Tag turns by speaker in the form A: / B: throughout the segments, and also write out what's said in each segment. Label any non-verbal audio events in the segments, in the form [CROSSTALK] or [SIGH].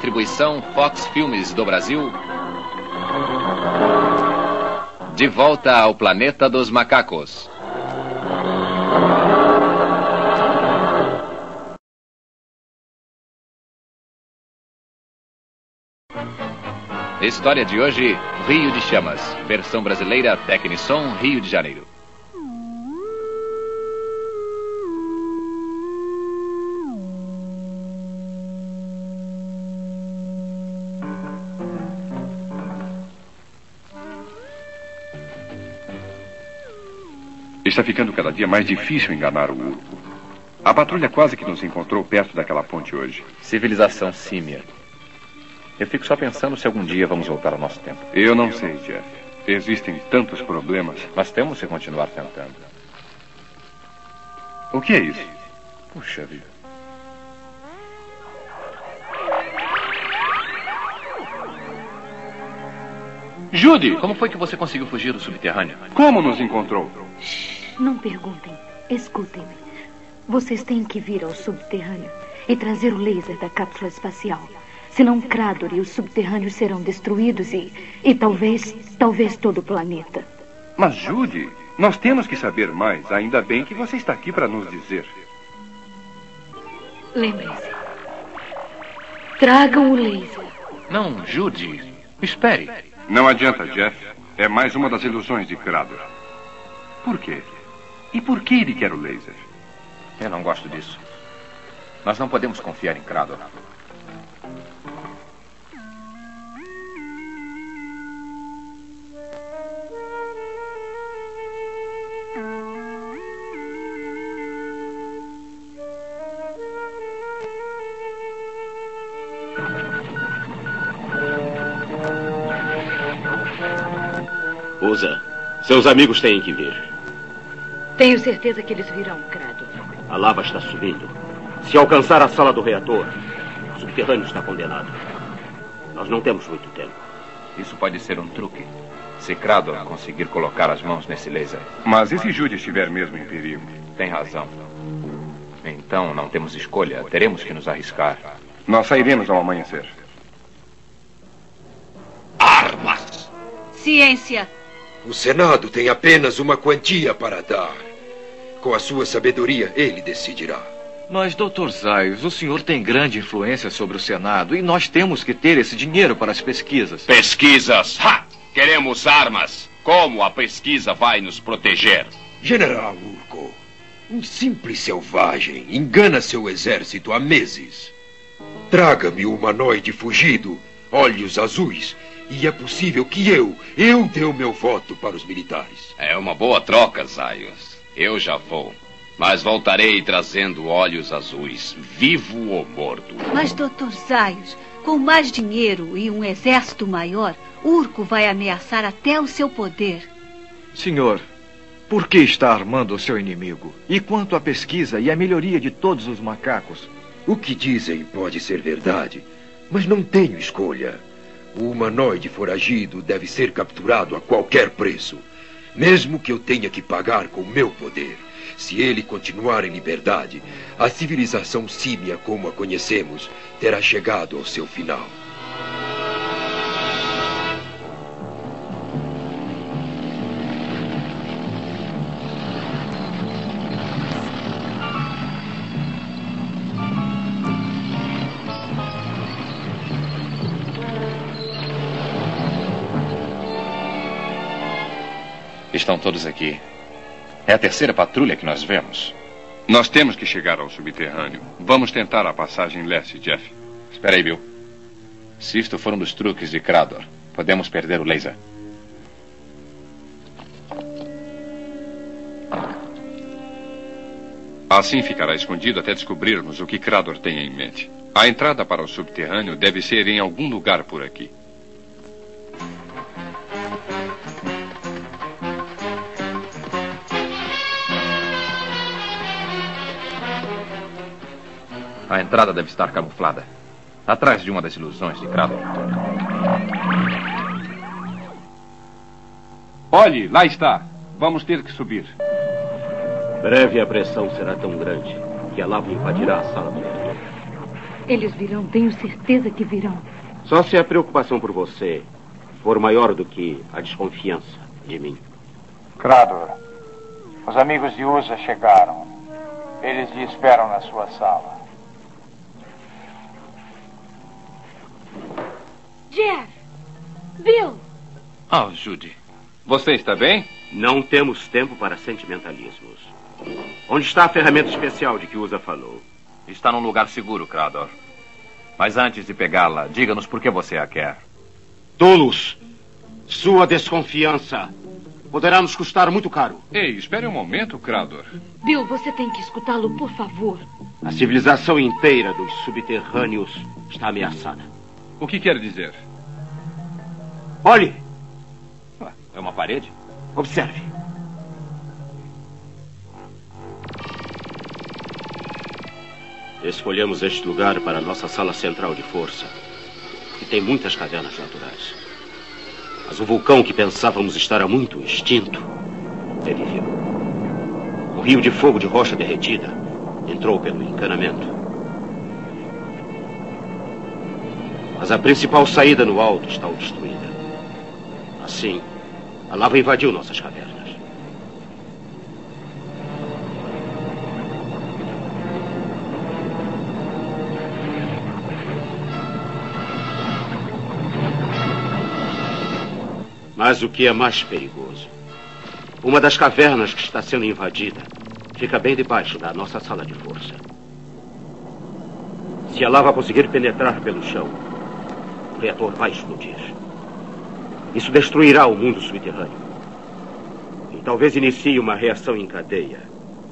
A: distribuição Fox Filmes do Brasil. De volta ao planeta dos macacos. História de hoje: Rio de Chamas. Versão brasileira Tecnissom, Rio de Janeiro.
B: Está ficando cada dia mais difícil enganar o urco. A patrulha quase que nos encontrou perto daquela ponte hoje.
A: Civilização símia. Eu fico só pensando se algum dia vamos voltar ao nosso tempo.
B: Eu não sei, Jeff. Existem tantos problemas.
A: Mas temos que continuar tentando.
B: O que é isso?
A: Puxa vida.
B: Judy!
A: Como foi que você conseguiu fugir do subterrâneo?
B: Como nos encontrou?
C: Não perguntem. Escutem-me. Vocês têm que vir ao subterrâneo e trazer o laser da cápsula espacial. Senão Crador e os subterrâneos serão destruídos e, e talvez, talvez todo o planeta.
B: Mas, Judy, nós temos que saber mais. Ainda bem que você está aqui para nos dizer.
C: Lembre-se. Tragam o laser.
A: Não, Judy. Espere.
B: Não adianta, Jeff. É mais uma das ilusões de Crador. Por quê? E por que ele quer o laser?
A: Eu não gosto disso. Nós não podemos confiar em Crador.
D: Usa. Seus amigos têm que vir.
C: Tenho certeza que eles virão, Crador.
D: A lava está subindo. Se alcançar a sala do reator, o subterrâneo está condenado. Nós não temos muito tempo.
A: Isso pode ser um truque. Se Crador conseguir colocar as mãos nesse laser.
B: Mas e se Judy estiver mesmo em perigo?
A: Tem razão. Então não temos escolha. Teremos que nos arriscar.
B: Nós sairemos ao amanhecer.
E: Armas!
C: Ciência.
E: O Senado tem apenas uma quantia para dar. Com a sua sabedoria, ele decidirá.
F: Mas, doutor Zaios, o senhor tem grande influência sobre o Senado e nós temos que ter esse dinheiro para as pesquisas.
G: Pesquisas? Ha! Queremos armas. Como a pesquisa vai nos proteger?
E: General Urco, um simples selvagem engana seu exército há meses. Traga-me o humanoide fugido, olhos azuis, e é possível que eu, eu dê o meu voto para os militares.
G: É uma boa troca, Zaios. Eu já vou. Mas voltarei trazendo olhos azuis, vivo ou morto.
H: Mas, doutor Zaios, com mais dinheiro e um exército maior, Urco vai ameaçar até o seu poder.
F: Senhor, por que está armando o seu inimigo? E quanto à pesquisa e à melhoria de todos os macacos?
E: O que dizem pode ser verdade, mas não tenho escolha. O humanoide foragido deve ser capturado a qualquer preço, mesmo que eu tenha que pagar com meu poder. Se ele continuar em liberdade, a civilização símia como a conhecemos terá chegado ao seu final.
A: Estão todos aqui. É a terceira patrulha que nós vemos.
B: Nós temos que chegar ao subterrâneo. Vamos tentar a passagem leste, Jeff.
A: Espera aí, Bill. Se isto for um dos truques de Crador, podemos perder o laser.
B: Assim ficará escondido até descobrirmos o que Crador tem em mente. A entrada para o subterrâneo deve ser em algum lugar por aqui.
A: A entrada deve estar camuflada. Atrás de uma das ilusões de Crador.
B: Olhe, lá está. Vamos ter que subir.
D: Breve a pressão será tão grande que a lava invadirá a sala do.
C: Eles virão, tenho certeza que virão.
D: Só se a preocupação por você for maior do que a desconfiança de mim.
I: Crador, os amigos de Usa chegaram. Eles lhe esperam na sua sala.
A: Oh, Judy. Você está bem?
D: Não temos tempo para sentimentalismos. Onde está a ferramenta especial de que Usa falou?
A: Está num lugar seguro, Crador. Mas antes de pegá-la, diga-nos por que você a quer.
D: Tolos! Sua desconfiança poderá nos custar muito caro.
B: Ei, espere um momento, Crador.
C: Bill, você tem que escutá-lo, por favor.
D: A civilização inteira dos subterrâneos está ameaçada.
B: O que quer dizer?
D: Olhe!
A: É uma parede?
D: Observe. Escolhemos este lugar para nossa sala central de força, que tem muitas cavernas naturais. Mas o vulcão que pensávamos estar há muito extinto reviveu. Um rio de fogo de rocha derretida entrou pelo encanamento. Mas a principal saída no alto está obstruída. Assim, a lava invadiu nossas cavernas. Mas o que é mais perigoso? Uma das cavernas que está sendo invadida fica bem debaixo da nossa sala de força. Se a lava conseguir penetrar pelo chão, o reator vai explodir. Isso destruirá o mundo subterrâneo. E talvez inicie uma reação em cadeia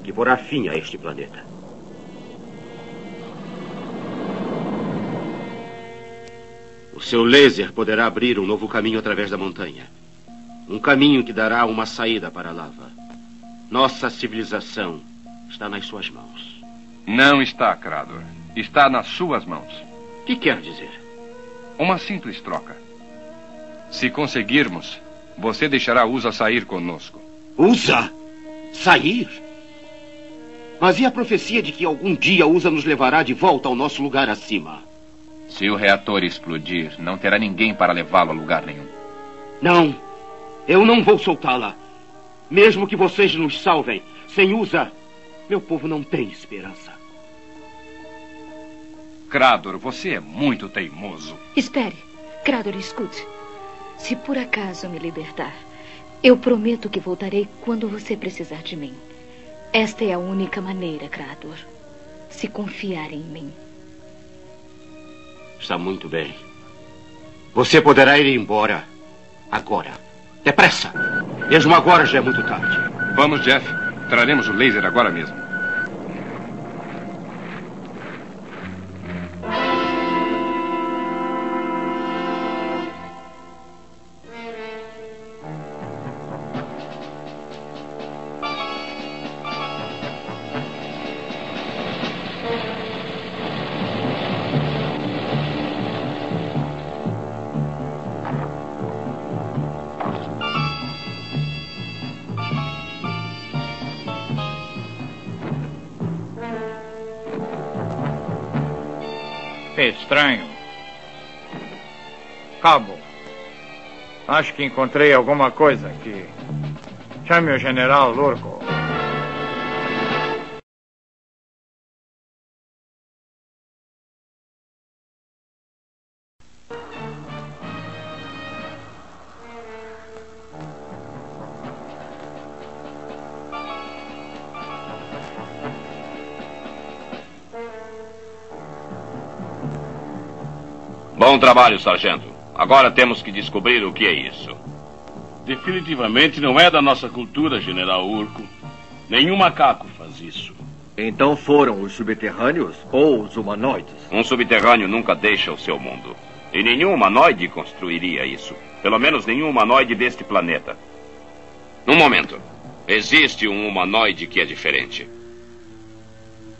D: que porá fim a este planeta. O seu laser poderá abrir um novo caminho através da montanha. Um caminho que dará uma saída para a lava. Nossa civilização está nas suas mãos.
B: Não está, Crador. Está nas suas mãos.
D: O que quer dizer?
B: Uma simples troca. Se conseguirmos, você deixará Usa sair conosco.
D: Usa? Sair? Mas e a profecia de que algum dia Usa nos levará de volta ao nosso lugar acima?
A: Se o reator explodir, não terá ninguém para levá-lo a lugar nenhum.
D: Não. Eu não vou soltá-la. Mesmo que vocês nos salvem, sem Usa, meu povo não tem esperança.
B: Crador, você é muito teimoso.
C: Espere. Crador, escute. Se por acaso me libertar, eu prometo que voltarei quando você precisar de mim. Esta é a única maneira, Crador. Se confiar em mim.
D: Está muito bem. Você poderá ir embora. Agora. Depressa. Mesmo agora já é muito tarde.
B: Vamos, Jeff. Traremos o laser agora mesmo.
I: Estranho. Cabo. Acho que encontrei alguma coisa aqui. Chame o general Lurko.
G: Bom trabalho, sargento. Agora temos que descobrir o que é isso.
J: Definitivamente não é da nossa cultura, General Urco. Nenhum macaco faz isso.
F: Então foram os subterrâneos ou os humanoides?
G: Um subterrâneo nunca deixa o seu mundo. E nenhum humanoide construiria isso. Pelo menos nenhum humanoide deste planeta. Um momento. Existe um humanoide que é diferente.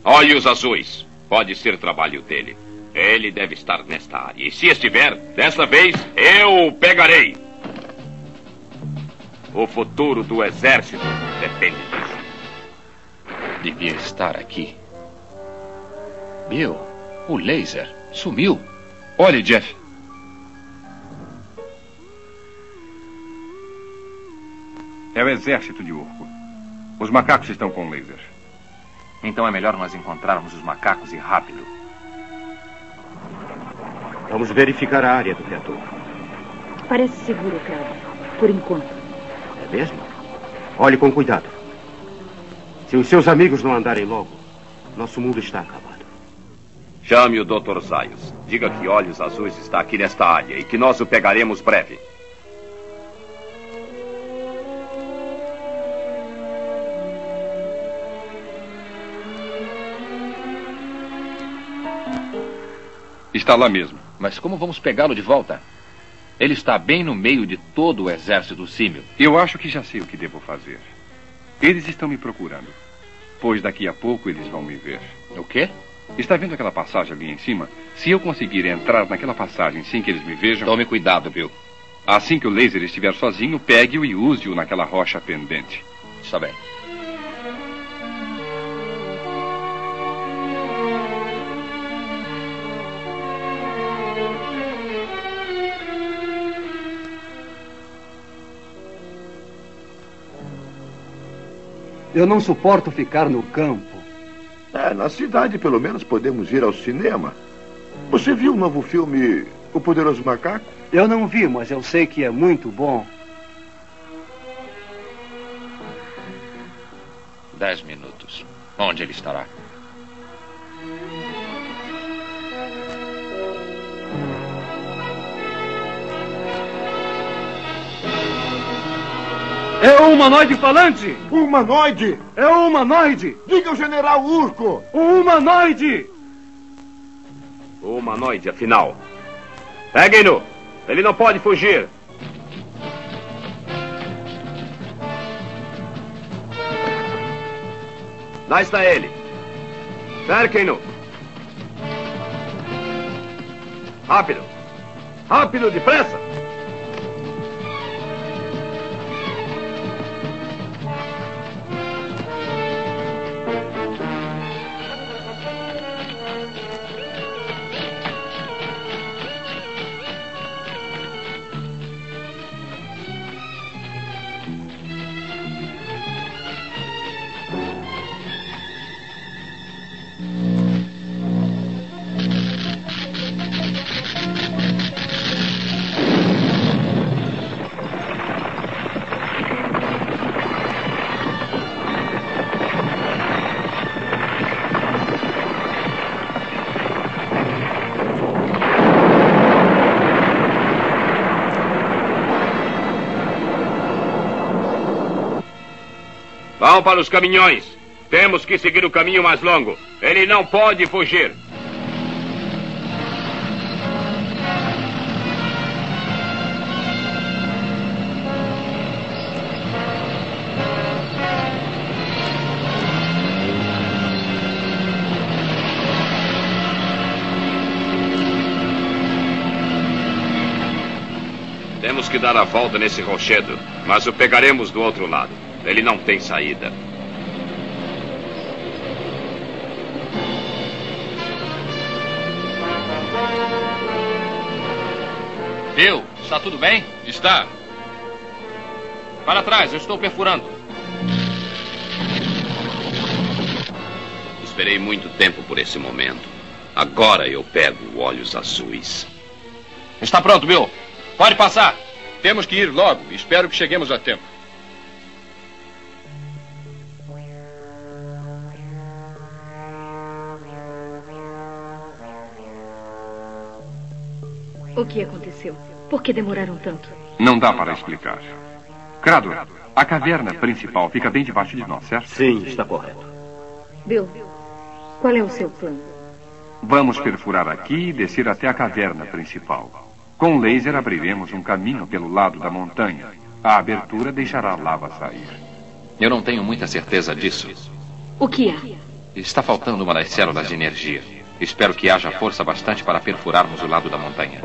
G: Olhos azuis. Pode ser trabalho dele. Ele deve estar nesta área. E se estiver, desta vez, eu o pegarei. O futuro do exército depende disso.
A: Devia estar aqui.
F: Bill,
A: O laser sumiu.
B: Olhe, Jeff. É o exército de Urco. Os macacos estão com laser.
K: Então é melhor nós encontrarmos os macacos e rápido.
D: Vamos verificar a área do reator.
C: Parece seguro, Crado. Por enquanto.
D: É mesmo? Olhe com cuidado. Se os seus amigos não andarem logo, nosso mundo está acabado.
G: Chame o Dr. Zayos. Diga que Olhos Azuis está aqui nesta área e que nós o pegaremos breve.
B: Está lá mesmo.
A: Mas como vamos pegá-lo de volta? Ele está bem no meio de todo o exército símil.
B: Eu acho que já sei o que devo fazer. Eles estão me procurando. Pois daqui a pouco eles vão me ver.
A: O quê?
B: Está vendo aquela passagem ali em cima? Se eu conseguir entrar naquela passagem sem que eles me vejam.
A: Tome cuidado, Bill.
B: Assim que o laser estiver sozinho, pegue-o e use-o naquela rocha pendente.
A: Está bem.
I: Eu não suporto ficar no campo.
L: É, na cidade pelo menos podemos ir ao cinema. Você viu o novo filme O Poderoso Macaco?
I: Eu não vi, mas eu sei que é muito bom.
A: Dez minutos. Onde ele estará?
I: É o humanoide falante!
L: Humanoide!
I: É o humanoide!
L: Diga ao general Urco!
I: O humanoide!
G: O humanoide, afinal. Peguem-no! Ele não pode fugir! Lá está ele. Cerquem-no! Rápido! Rápido, depressa! Vão para os caminhões. Temos que seguir o caminho mais longo. Ele não pode fugir. Temos que dar a volta nesse rochedo, mas o pegaremos do outro lado. Ele não tem saída.
A: Bill, está tudo bem?
M: Está.
A: Para trás, eu estou perfurando.
G: Esperei muito tempo por esse momento. Agora eu pego olhos azuis.
A: Está pronto, Bill. Pode passar.
M: Temos que ir logo. Espero que cheguemos a tempo.
C: Que aconteceu? Por que demoraram tanto?
B: Não dá para explicar. Crado, a caverna principal fica bem debaixo de nós, certo?
D: Sim, está correto.
C: Bill, qual é o seu plano?
B: Vamos perfurar aqui e descer até a caverna principal. Com o laser abriremos um caminho pelo lado da montanha. A abertura deixará a lava sair.
A: Eu não tenho muita certeza disso.
C: O que há?
A: Está faltando uma das células de energia. Espero que haja força bastante para perfurarmos o lado da montanha.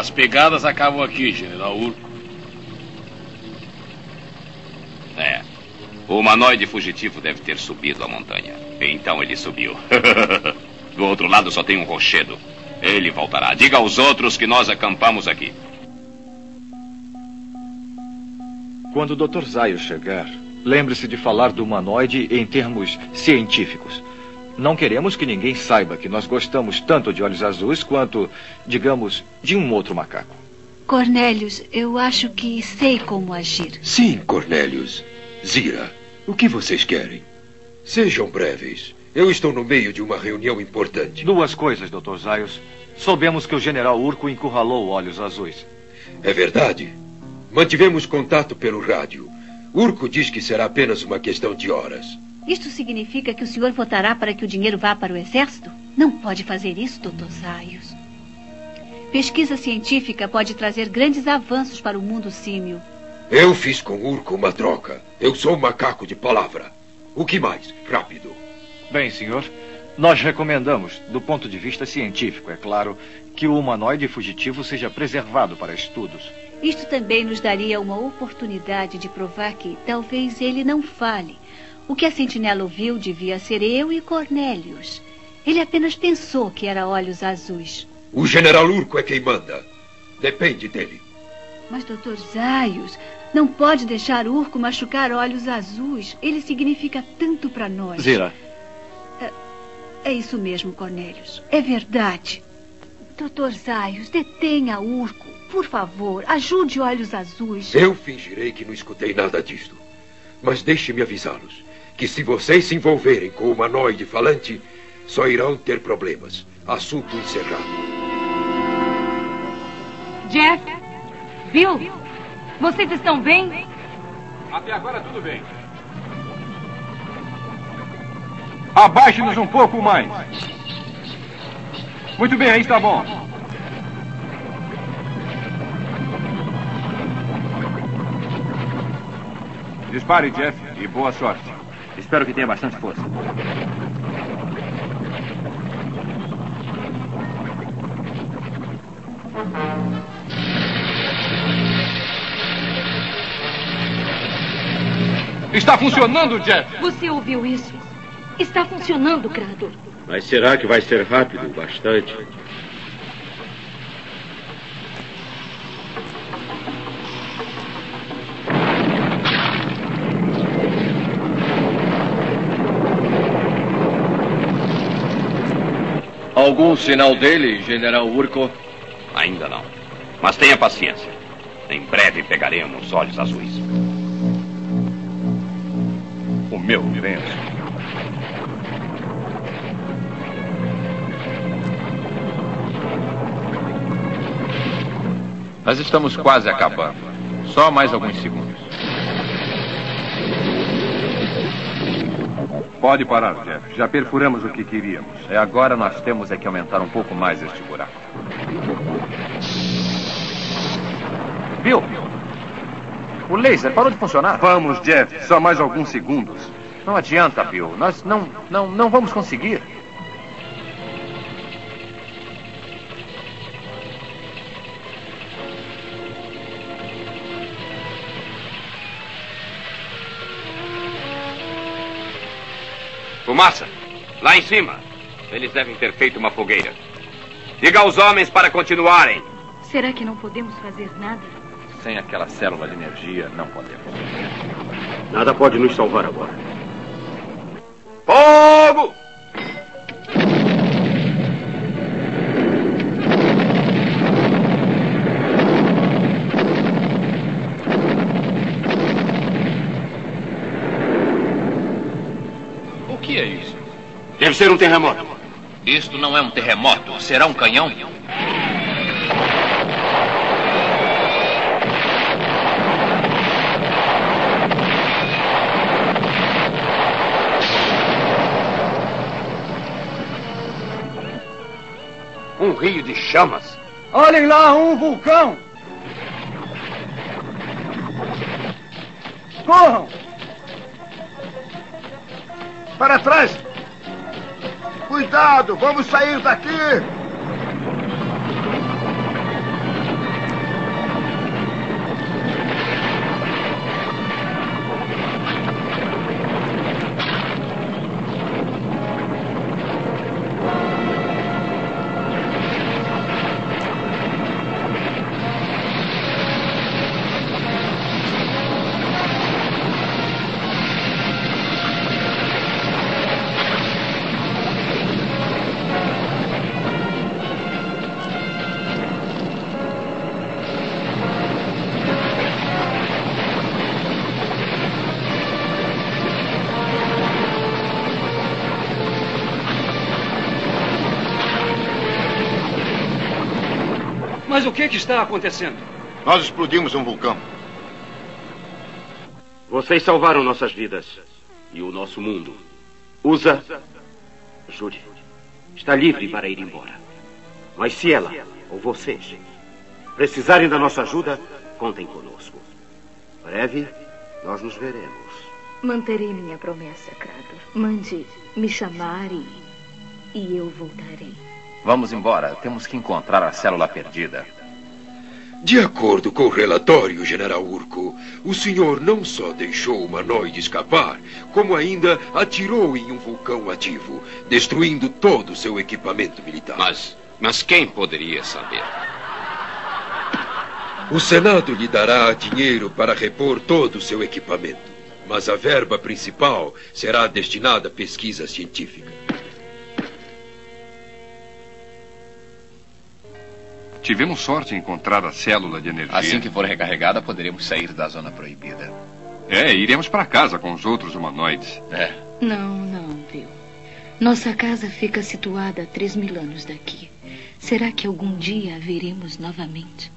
J: As pegadas acabam aqui, General Urco.
G: É. O humanoide fugitivo deve ter subido a montanha. Então ele subiu. [LAUGHS] Do outro lado só tem um rochedo. Ele voltará. Diga aos outros que nós acampamos aqui.
F: Quando o Dr. Zayo chegar, lembre-se de falar do humanoide em termos científicos. Não queremos que ninguém saiba que nós gostamos tanto de olhos azuis quanto, digamos, de um outro macaco.
H: Cornélios, eu acho que sei como agir.
E: Sim, Cornélios. Zira, o que vocês querem? Sejam breves. Eu estou no meio de uma reunião importante.
F: Duas coisas, Dr. Zayos. Soubemos que o general Urco encurralou olhos azuis.
E: É verdade. Mantivemos contato pelo rádio. Urco diz que será apenas uma questão de horas.
H: Isto significa que o senhor votará para que o dinheiro vá para o exército? Não pode fazer isso, Dr. Zayos. Pesquisa científica pode trazer grandes avanços para o mundo símio.
E: Eu fiz com Urco uma troca. Eu sou um macaco de palavra. O que mais? Rápido.
F: Bem, senhor, nós recomendamos, do ponto de vista científico, é claro, que o humanoide fugitivo seja preservado para estudos.
H: Isto também nos daria uma oportunidade de provar que talvez ele não fale. O que a sentinela ouviu devia ser eu e Cornélios. Ele apenas pensou que era olhos azuis.
E: O general Urco é quem manda. Depende dele.
H: Mas, doutor Zaios, não pode deixar Urco machucar olhos azuis. Ele significa tanto para nós.
F: Zira.
H: É, é, isso mesmo, Cornélios. É verdade. Doutor Zaios, detenha Urco. Por favor, ajude olhos azuis.
E: Eu fingirei que não escutei nada disto. Mas deixe-me avisá-los que se vocês se envolverem com o humanoide falante, só irão ter problemas. Assunto encerrado.
C: Jeff, Bill, vocês estão bem?
B: Até agora tudo bem. Abaixe-nos um pouco mais. Muito bem, aí está bom. Dispare, Jeff, e boa sorte.
A: Espero que tenha bastante força.
B: Está funcionando, Jeff!
C: Você ouviu isso? Está funcionando, Criador.
D: Mas será que vai ser rápido o bastante?
N: Algum sinal dele, General Urco?
G: Ainda não. Mas tenha paciência. Em breve pegaremos olhos azuis.
B: O meu lenço.
N: Nós estamos quase acabando. Só mais alguns segundos.
B: Pode parar, Jeff. Já perfuramos o que queríamos.
A: É agora nós temos é que aumentar um pouco mais este buraco. Bill! O laser parou de funcionar.
B: Vamos, Jeff. Só mais alguns segundos.
A: Não adianta, Bill. Nós não, não, não vamos conseguir.
G: Fumaça! Lá em cima. Eles devem ter feito uma fogueira. Diga aos homens para continuarem.
C: Será que não podemos fazer nada?
A: Sem aquela célula de energia, não podemos.
D: Nada pode nos salvar agora.
G: Fogo!
D: Deve ser um terremoto.
N: Isto não é um terremoto. Será um canhão?
D: Um rio de chamas.
O: Olhem lá, um vulcão! Corram!
L: Para trás! Cuidado, vamos sair daqui!
P: Mas o que, que está acontecendo?
L: Nós explodimos um vulcão.
D: Vocês salvaram nossas vidas e o nosso mundo. Usa. Júri. Está livre para ir embora. Mas se ela ou vocês precisarem da nossa ajuda, contem conosco. Breve, nós nos veremos.
C: Manterei minha promessa, Crado. Mande me chamar e. e eu voltarei.
N: Vamos embora. Temos que encontrar a célula perdida.
E: De acordo com o relatório, General Urco, o senhor não só deixou o humanoide escapar, como ainda atirou em um vulcão ativo, destruindo todo o seu equipamento militar.
G: Mas, mas quem poderia saber?
E: O Senado lhe dará dinheiro para repor todo o seu equipamento, mas a verba principal será destinada à pesquisa científica.
B: Tivemos sorte em encontrar a célula de energia.
N: Assim que for recarregada, poderemos sair da zona proibida.
B: É, iremos para casa com os outros humanoides.
N: É.
C: Não, não, viu? Nossa casa fica situada a três mil anos daqui. Será que algum dia a veremos novamente?